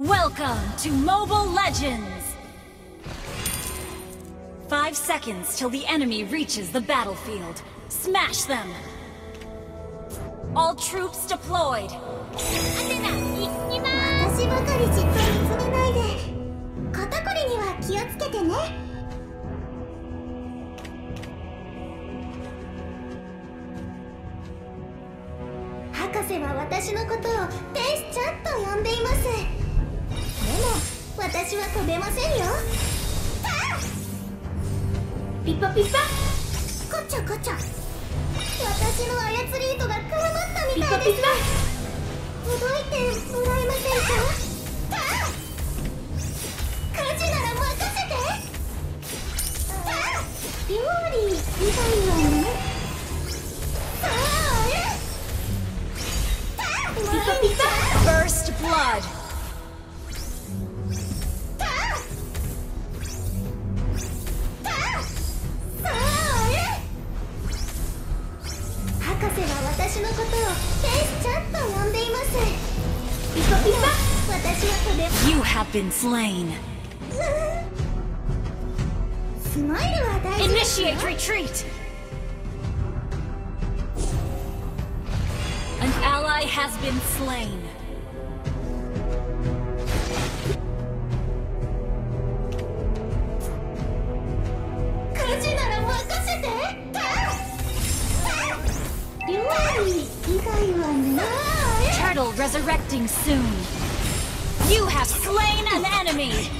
Welcome to Mobile Legends! Five seconds till the enemy reaches the battlefield. Smash them! All troops deployed! 私ばかりじっと見つめないで肩こりには気をつけてね博士は私のことを天使ちゃんと呼んでいます私は飛べませんよ。ピッパピッパ。こっちゃこっちゃ私の操り糸が絡まったみたいです。ほどいてもらえませんか？家事なら任せて。料理以外はね。ピカピカ First blood! been slain. Initiate retreat! An ally has been slain. Turtle resurrecting soon. You have slain an enemy!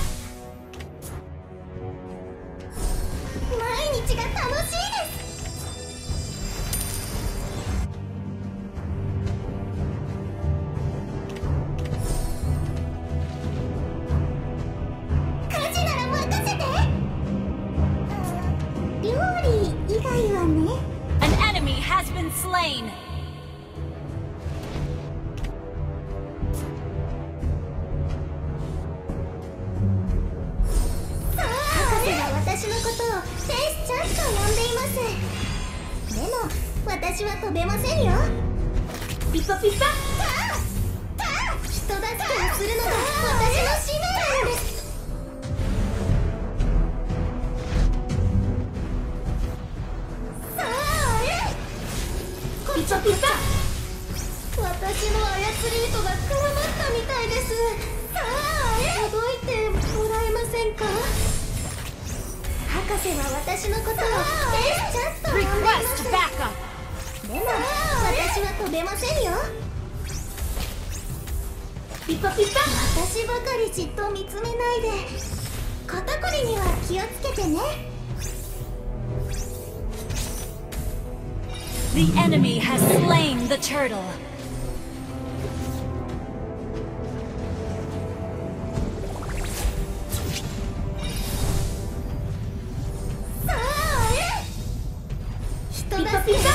ちが楽しいです。家事なら任せて。料理以外はね。An enemy has been slain. ピッパピッパ人助けをするのが私の使命なのですピッパピッパ私の操り糸が絡まったみたいですほどいてもらえ。ませんか博士は私のことをちゃんと呼んでいます.でも私は飛べませんよピッパピッパ。私ばかりじっと見つめないで。肩こりには気をつけてね。The enemy has slain the turtle.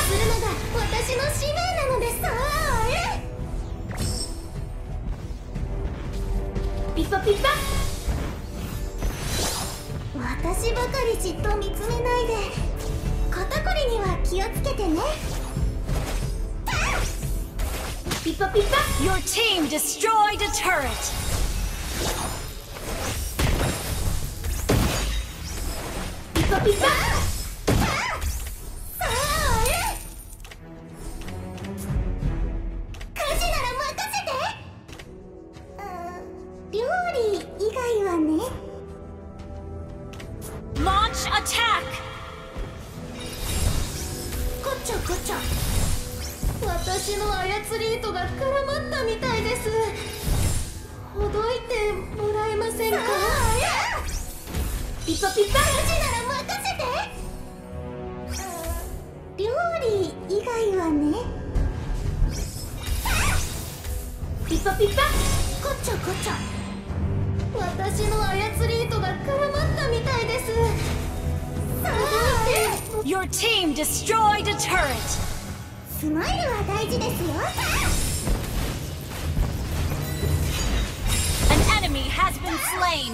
するのが私の使命私ばかりじっと見つめないで。肩こりには気をつけてね。ピッパピッパ。Your team destroyed a turret. ピッパピッパちゃごちゃ。私の操り糸が絡まったみたいです。ほどいてもらえませんか？ピパピパ。うちなら任せて料理以外はねピパピパ。こちょこちょ私の操り糸が絡まった destroyed a turret! An enemy has been slain!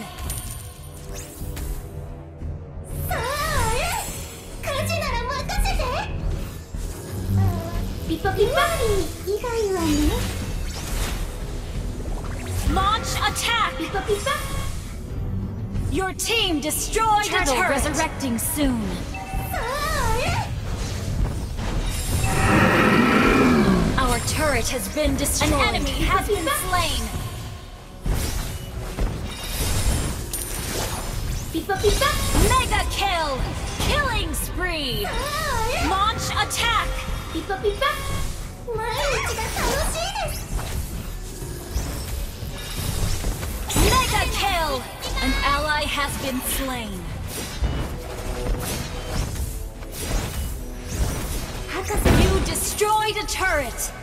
Launch attack! Your team destroyed Turtle a turret! resurrecting soon! turret has been destroyed. An enemy has been slain. Beepa, beepa. Mega kill! Killing spree! Ah, Launch attack! Beepa, beepa. Mega kill! An ally has been slain. You destroyed a turret!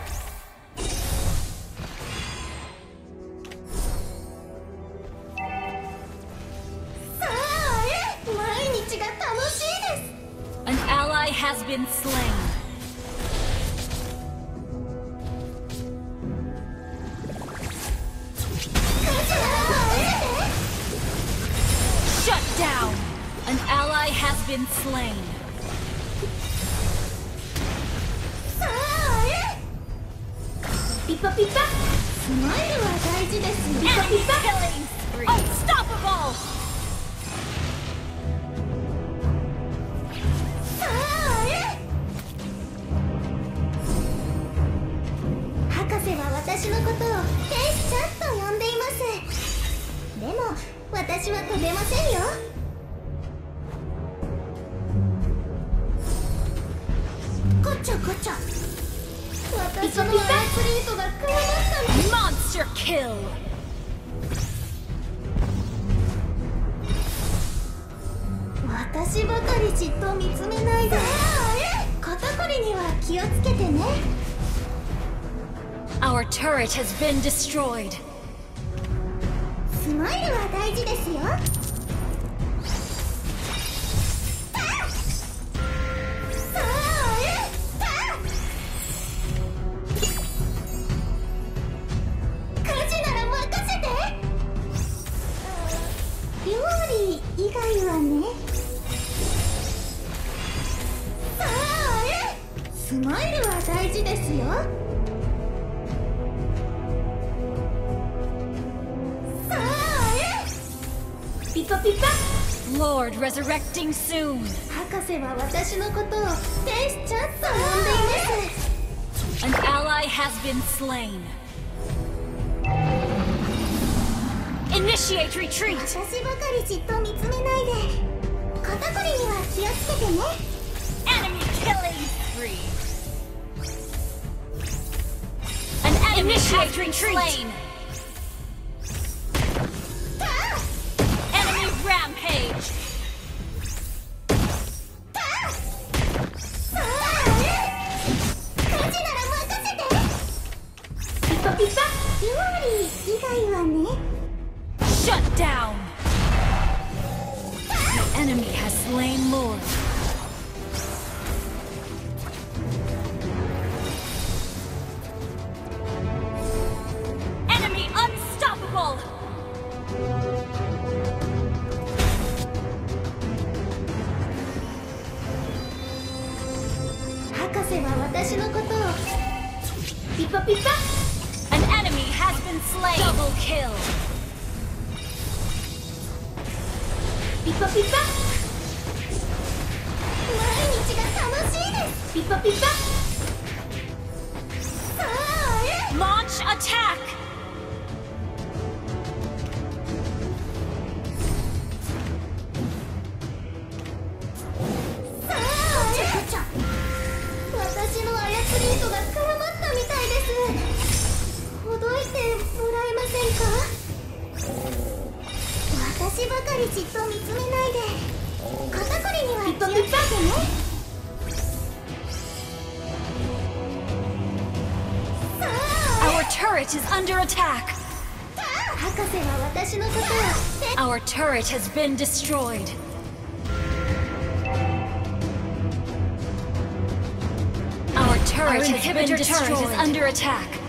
has been slain. Shut down! An ally has been slain. Pipa pipa! Smile is Unstoppable! 私のことを天使ちゃんと呼んでいます。でも私は飛べませんよ。こっちゃこっちゃ私のアスリートが加わったの。Monster kill! 私ばかりじっと見つめないで。肩こりには気をつけてね Our turret has been destroyed. スマイルは大事です Lord resurrecting soon. An ally has been slain. Initiate retreat! Enemy killing! An enemy Initiate has retreat. been slain! enemy has slain Lord. Enemy unstoppable! Hakase wa watashi no koto. Pippa pippa. An enemy has been slain! Double kill! ピパピパ毎日が楽しいですピパピパさあ Launch attack. 私ばかりじっと見つめないで肩こりには気をつけてねさあ Our turret is under attack. 博士は私のことを Our turret has been destroyed. Our turret has been inhibitor destroyed. turret is under attack.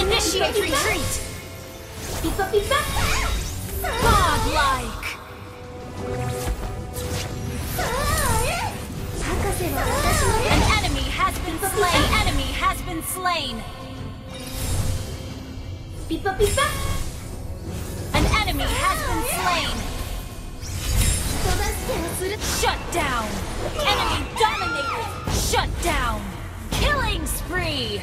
Initiate retreat! Pipa pipa! Godlike! An enemy has been slain! An enemy has been slain! An enemy has been slain! Shut down! Enemy dominated! Shut down! Killing spree!